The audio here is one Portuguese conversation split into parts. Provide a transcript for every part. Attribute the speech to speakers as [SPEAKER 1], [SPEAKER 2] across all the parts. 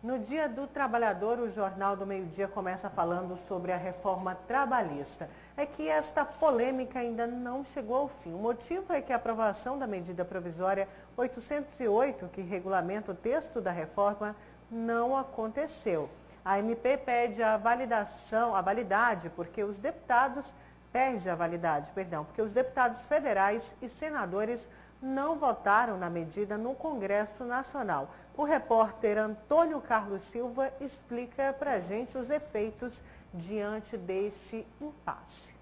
[SPEAKER 1] No Dia do Trabalhador, o Jornal do Meio Dia começa falando sobre a reforma trabalhista. É que esta polêmica ainda não chegou ao fim. O motivo é que a aprovação da medida provisória 808, que regulamenta o texto da reforma, não aconteceu. A MP pede a validação, a validade, porque os deputados perde a validade, perdão, porque os deputados federais e senadores não votaram na medida no Congresso Nacional. O repórter Antônio Carlos Silva explica para a gente os efeitos diante deste impasse.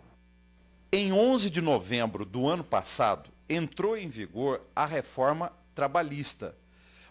[SPEAKER 2] Em 11 de novembro do ano passado, entrou em vigor a reforma trabalhista.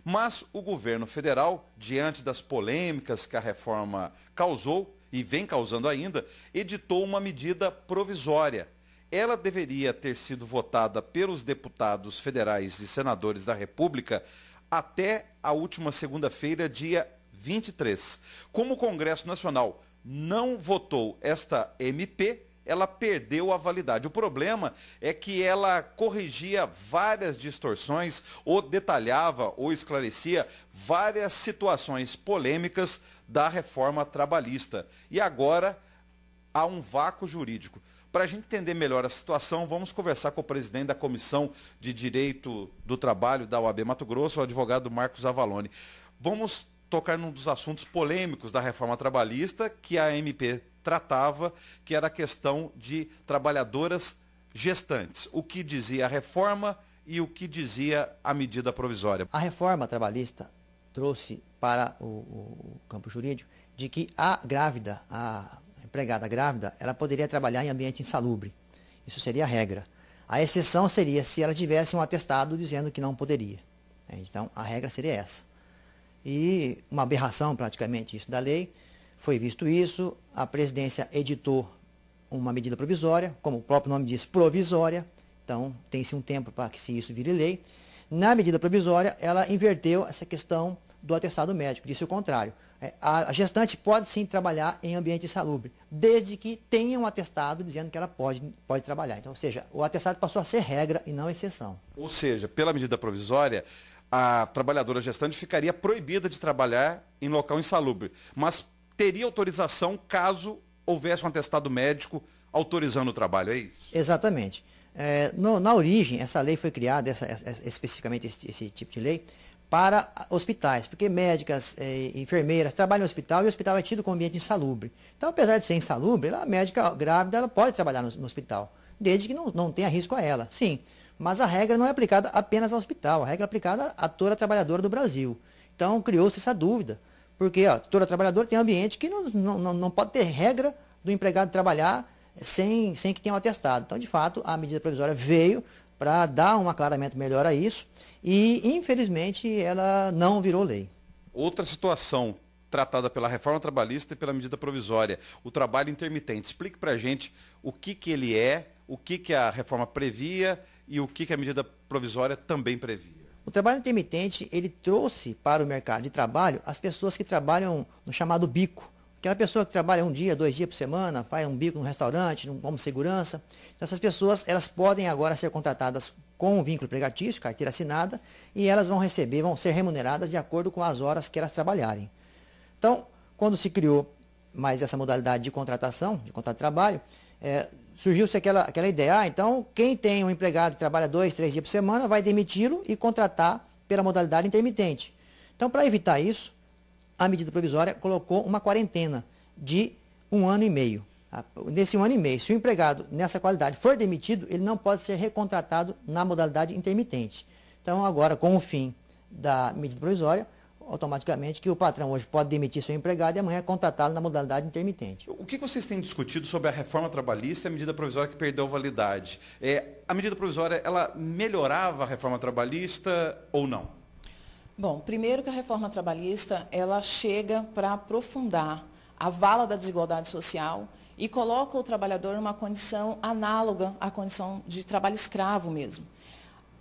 [SPEAKER 2] Mas o governo federal, diante das polêmicas que a reforma causou e vem causando ainda, editou uma medida provisória ela deveria ter sido votada pelos deputados federais e senadores da República até a última segunda-feira, dia 23. Como o Congresso Nacional não votou esta MP, ela perdeu a validade. O problema é que ela corrigia várias distorções, ou detalhava ou esclarecia várias situações polêmicas da reforma trabalhista. E agora há um vácuo jurídico. Para a gente entender melhor a situação, vamos conversar com o presidente da Comissão de Direito do Trabalho da OAB Mato Grosso, o advogado Marcos Avalone. Vamos tocar num dos assuntos polêmicos da reforma trabalhista que a MP tratava, que era a questão de trabalhadoras gestantes. O que dizia a reforma e o que dizia a medida provisória.
[SPEAKER 3] A reforma trabalhista trouxe para o, o campo jurídico de que a grávida, a empregada grávida, ela poderia trabalhar em ambiente insalubre. Isso seria a regra. A exceção seria se ela tivesse um atestado dizendo que não poderia. Então, a regra seria essa. E uma aberração, praticamente, isso da lei. Foi visto isso, a presidência editou uma medida provisória, como o próprio nome diz, provisória. Então, tem-se um tempo para que se isso vire lei. Na medida provisória, ela inverteu essa questão do atestado médico, disse o contrário. É, a gestante pode sim trabalhar em ambiente insalubre, desde que tenha um atestado dizendo que ela pode, pode trabalhar. Então, ou seja, o atestado passou a ser regra e não exceção.
[SPEAKER 2] Ou seja, pela medida provisória, a trabalhadora gestante ficaria proibida de trabalhar em local insalubre, mas teria autorização caso houvesse um atestado médico autorizando o trabalho, é isso?
[SPEAKER 3] Exatamente. É, no, na origem, essa lei foi criada, essa, essa, especificamente esse, esse tipo de lei, para hospitais, porque médicas, eh, enfermeiras trabalham no hospital e o hospital é tido como ambiente insalubre. Então, apesar de ser insalubre, a médica grávida ela pode trabalhar no, no, hospital, desde que não, não tenha risco a ela. Sim, mas a regra não é aplicada apenas ao hospital, a regra é aplicada a toda trabalhadora do Brasil. Então, criou-se essa dúvida, porque ó, toda trabalhadora tem um ambiente que não, não, não pode ter regra do empregado trabalhar sem, sem que tenha um atestado. Então, de fato, a medida provisória veio para dar um aclaramento melhor a isso e, infelizmente, ela não virou lei.
[SPEAKER 2] Outra situação tratada pela reforma trabalhista e pela medida provisória, o trabalho intermitente. Explique para a gente o que, que ele é, o que, que a reforma previa e o que, que a medida provisória também previa.
[SPEAKER 3] O trabalho intermitente, ele trouxe para o mercado de trabalho as pessoas que trabalham no chamado bico, Aquela pessoa que trabalha um dia, dois dias por semana, faz um bico no restaurante, como segurança. Então, essas pessoas, elas podem agora ser contratadas com um vínculo empregatício, carteira assinada, e elas vão receber, vão ser remuneradas de acordo com as horas que elas trabalharem. Então, quando se criou mais essa modalidade de contratação, de contrato de trabalho, é, surgiu-se aquela, aquela ideia, ah, então quem tem um empregado que trabalha dois, três dias por semana, vai demiti-lo e contratar pela modalidade intermitente. Então, para evitar isso, a medida provisória colocou uma quarentena de um ano e meio. Nesse um ano e meio, se o empregado nessa qualidade for demitido, ele não pode ser recontratado na modalidade intermitente. Então, agora, com o fim da medida provisória, automaticamente que o patrão hoje pode demitir seu empregado e amanhã contratá-lo na modalidade intermitente.
[SPEAKER 2] O que vocês têm discutido sobre a reforma trabalhista e a medida provisória que perdeu validade? É, a medida provisória, ela melhorava a reforma trabalhista ou não?
[SPEAKER 4] Bom, primeiro que a reforma trabalhista, ela chega para aprofundar a vala da desigualdade social e coloca o trabalhador numa condição análoga à condição de trabalho escravo mesmo.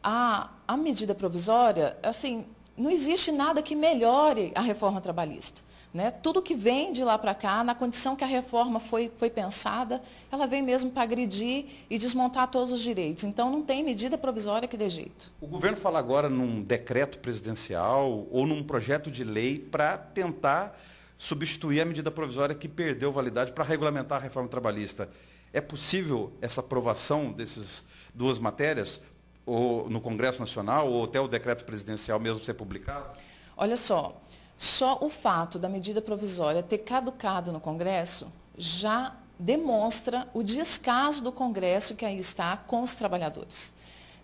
[SPEAKER 4] A, a medida provisória, assim, não existe nada que melhore a reforma trabalhista. Né? Tudo que vem de lá para cá, na condição que a reforma foi, foi pensada, ela vem mesmo para agredir e desmontar todos os direitos. Então não tem medida provisória que dê jeito.
[SPEAKER 2] O governo fala agora num decreto presidencial ou num projeto de lei para tentar substituir a medida provisória que perdeu validade para regulamentar a reforma trabalhista. É possível essa aprovação dessas duas matérias ou no Congresso Nacional ou até o decreto presidencial mesmo ser publicado?
[SPEAKER 4] Olha só, só o fato da medida provisória ter caducado no Congresso já demonstra o descaso do Congresso que aí está com os trabalhadores.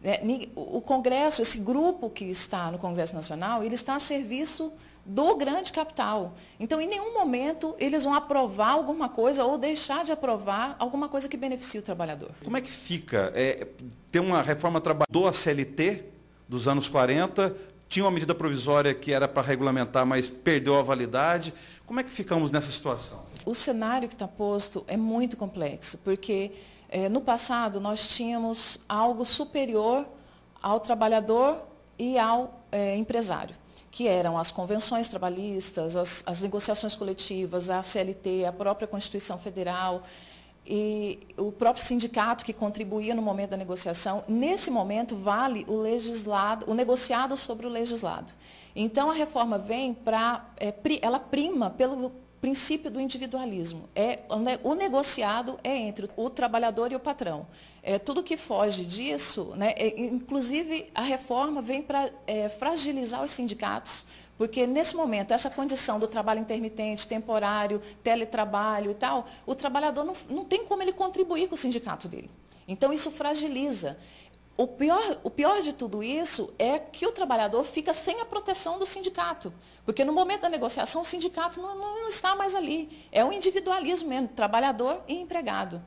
[SPEAKER 4] É, o Congresso, esse grupo que está no Congresso Nacional, ele está a serviço do grande capital. Então, em nenhum momento eles vão aprovar alguma coisa ou deixar de aprovar alguma coisa que beneficie o trabalhador.
[SPEAKER 2] Como é que fica? É, uma reforma do ACLT dos anos 40, tinha uma medida provisória que era para regulamentar, mas perdeu a validade. Como é que ficamos nessa situação?
[SPEAKER 4] O cenário que está posto é muito complexo, porque é, no passado, nós tínhamos algo superior ao trabalhador e ao é, empresário, que eram as convenções trabalhistas, as, as negociações coletivas, a CLT, a própria Constituição Federal e o próprio sindicato que contribuía no momento da negociação, nesse momento vale o legislado, o negociado sobre o legislado. Então a reforma vem para, é, ela prima pelo princípio do individualismo. É, o negociado é entre o trabalhador e o patrão. É, tudo que foge disso, né, é, inclusive a reforma vem para é, fragilizar os sindicatos, porque nesse momento, essa condição do trabalho intermitente, temporário, teletrabalho e tal, o trabalhador não, não tem como ele contribuir com o sindicato dele. Então, isso fragiliza. O pior, o pior de tudo isso é que o trabalhador fica sem a proteção do sindicato. Porque no momento da negociação, o sindicato não, não está mais ali. É o individualismo mesmo, trabalhador e empregado.